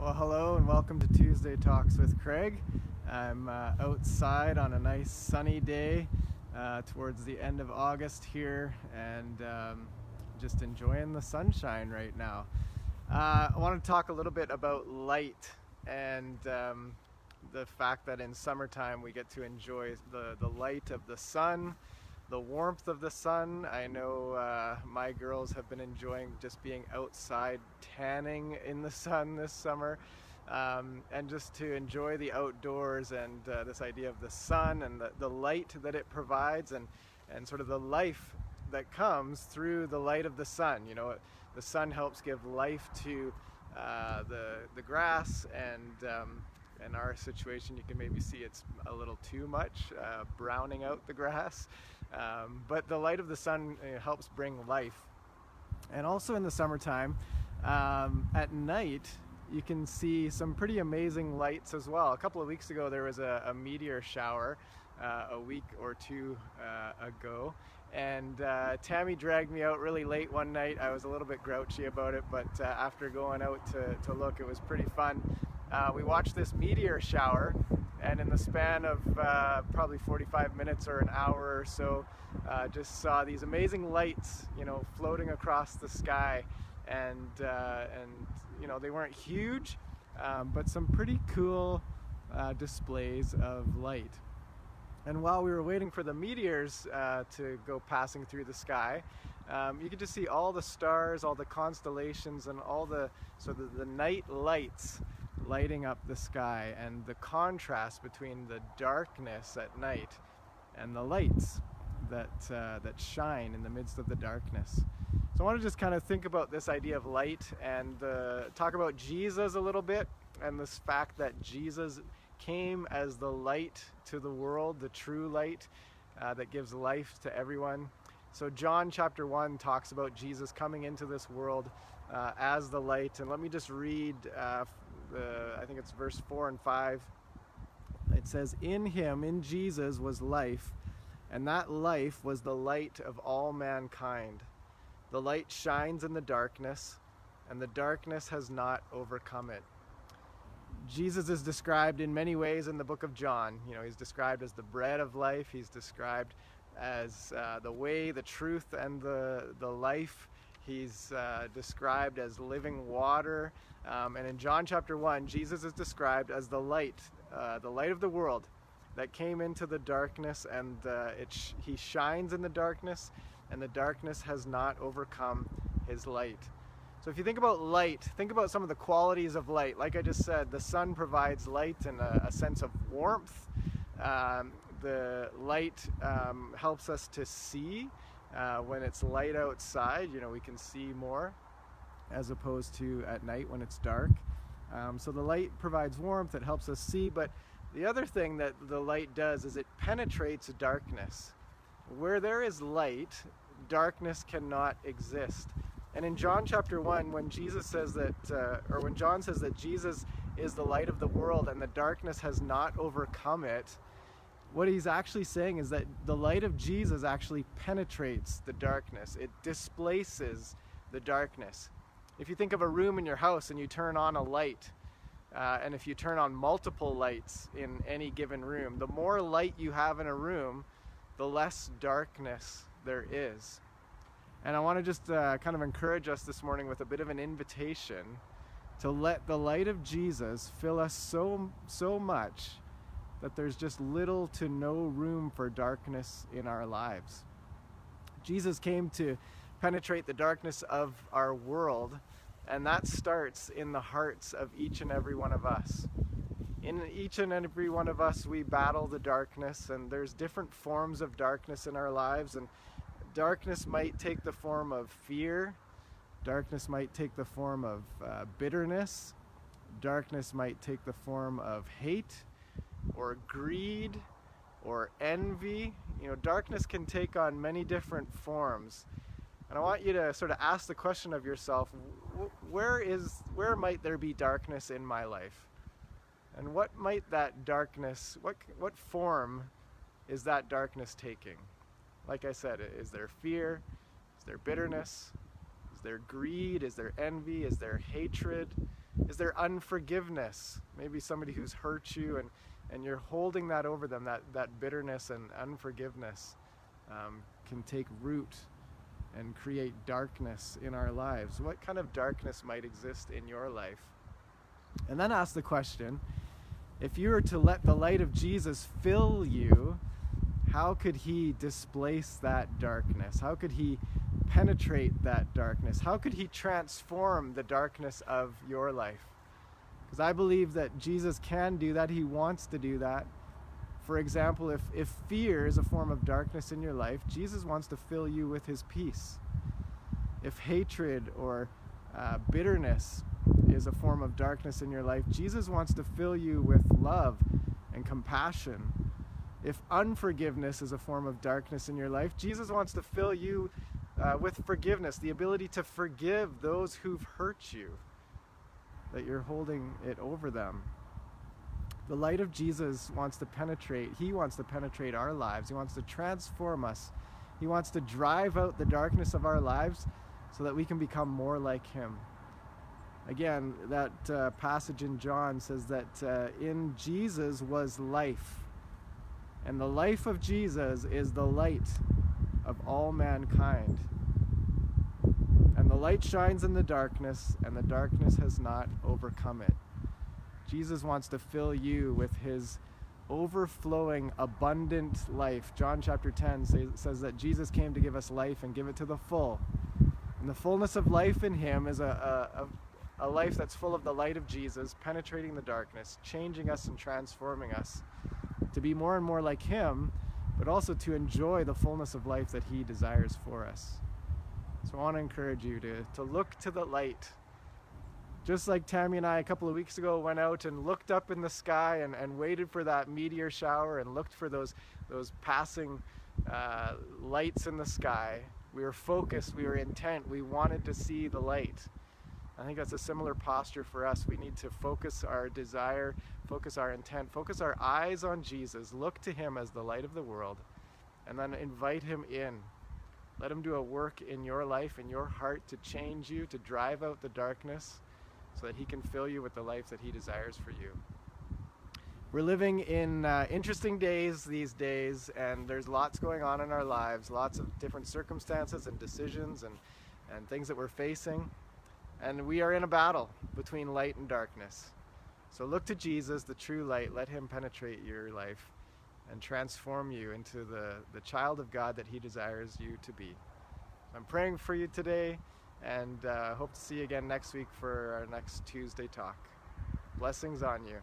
Well, hello and welcome to Tuesday Talks with Craig. I'm uh, outside on a nice sunny day uh, towards the end of August here and um, just enjoying the sunshine right now. Uh, I want to talk a little bit about light and um, the fact that in summertime we get to enjoy the, the light of the sun the warmth of the sun. I know uh, my girls have been enjoying just being outside tanning in the sun this summer. Um, and just to enjoy the outdoors and uh, this idea of the sun and the, the light that it provides and, and sort of the life that comes through the light of the sun. You know, the sun helps give life to uh, the, the grass and um, in our situation you can maybe see it's a little too much, uh, browning out the grass. Um, but the light of the sun uh, helps bring life. And also in the summertime, um, at night, you can see some pretty amazing lights as well. A couple of weeks ago, there was a, a meteor shower uh, a week or two uh, ago. And uh, Tammy dragged me out really late one night. I was a little bit grouchy about it, but uh, after going out to, to look, it was pretty fun. Uh, we watched this meteor shower and in the span of uh, probably 45 minutes or an hour or so uh, just saw these amazing lights you know floating across the sky. And uh, and you know they weren't huge um, but some pretty cool uh, displays of light. And while we were waiting for the meteors uh, to go passing through the sky, um, you could just see all the stars, all the constellations, and all the so the, the night lights lighting up the sky and the contrast between the darkness at night and the lights that, uh, that shine in the midst of the darkness. So I want to just kind of think about this idea of light and uh, talk about Jesus a little bit and this fact that Jesus came as the light to the world, the true light uh, that gives life to everyone. So, John chapter 1 talks about Jesus coming into this world uh, as the light. And let me just read uh, I think it's verse 4 and 5. It says, In him, in Jesus, was life, and that life was the light of all mankind. The light shines in the darkness, and the darkness has not overcome it. Jesus is described in many ways in the book of John. You know, he's described as the bread of life, he's described as uh, the way, the truth, and the, the life. He's uh, described as living water. Um, and in John chapter 1, Jesus is described as the light, uh, the light of the world that came into the darkness, and uh, it sh- he shines in the darkness, and the darkness has not overcome his light. So if you think about light, think about some of the qualities of light. Like I just said, the sun provides light and a, a sense of warmth. Um, the light um, helps us to see. Uh, when it's light outside, you know, we can see more as opposed to at night when it's dark. Um, so the light provides warmth, it helps us see, but the other thing that the light does is it penetrates darkness. Where there is light, darkness cannot exist. And in John chapter 1, when Jesus says that, uh, or when John says that Jesus is the light of the world and the darkness has not overcome it, what he's actually saying is that the light of Jesus actually penetrates the darkness, it displaces the darkness. If you think of a room in your house and you turn on a light, uh, and if you turn on multiple lights in any given room, the more light you have in a room, the less darkness there is. And I want to just uh, kind of encourage us this morning with a bit of an invitation to let the light of Jesus fill us so so much that there's just little to no room for darkness in our lives. Jesus came to penetrate the darkness of our world, and that starts in the hearts of each and every one of us. In each and every one of us, we battle the darkness, and there's different forms of darkness in our lives. And darkness might take the form of fear, darkness might take the form of uh, bitterness, darkness might take the form of hate or greed or envy. You know, darkness can take on many different forms. And I want you to sort of ask the question of yourself, where is where might there be darkness in my life? And what might that darkness, what what form is that darkness taking? Like I said, is there fear? Is there bitterness? Is there greed? Is there envy? Is there hatred? Is there unforgiveness? Maybe somebody who's hurt you and, and you're holding that over them, that, that bitterness and unforgiveness um, can take root and create darkness in our lives. What kind of darkness might exist in your life? And then ask the question if you were to let the light of Jesus fill you, how could he displace that darkness? How could he penetrate that darkness? How could he transform the darkness of your life? Because I believe that Jesus can do that. He wants to do that. For example, if, if fear is a form of darkness in your life, Jesus wants to fill you with his peace. If hatred or uh, bitterness is a form of darkness in your life, Jesus wants to fill you with love and compassion. If unforgiveness is a form of darkness in your life, Jesus wants to fill you uh, with forgiveness, the ability to forgive those who've hurt you, that you're holding it over them. The light of Jesus wants to penetrate, He wants to penetrate our lives. He wants to transform us. He wants to drive out the darkness of our lives so that we can become more like Him. Again, that uh, passage in John says that uh, in Jesus was life. And the life of Jesus is the light of all mankind. Light shines in the darkness, and the darkness has not overcome it. Jesus wants to fill you with his overflowing, abundant life. John chapter 10 say, says that Jesus came to give us life and give it to the full. And the fullness of life in him is a, a, a life that's full of the light of Jesus, penetrating the darkness, changing us and transforming us to be more and more like him but also to enjoy the fullness of life that He desires for us. So I want to encourage you to, to look to the light. Just like Tammy and I a couple of weeks ago went out and looked up in the sky and, and waited for that meteor shower and looked for those, those passing uh, lights in the sky. We were focused, we were intent, we wanted to see the light. I think that's a similar posture for us. We need to focus our desire, focus our intent, focus our eyes on Jesus, look to Him as the light of the world, and then invite Him in. Let Him do a work in your life, in your heart, to change you, to drive out the darkness, so that He can fill you with the life that He desires for you. We're living in uh, interesting days these days, and there's lots going on in our lives, lots of different circumstances and decisions and, and things that we're facing. And we are in a battle between light and darkness. So look to Jesus, the true light. Let him penetrate your life and transform you into the, the child of God that he desires you to be. I'm praying for you today and uh, hope to see you again next week for our next Tuesday talk. Blessings on you.